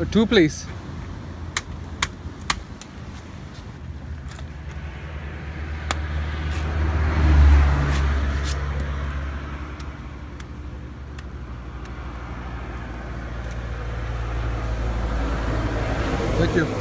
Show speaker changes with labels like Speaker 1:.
Speaker 1: Uh, two, please. Thank you.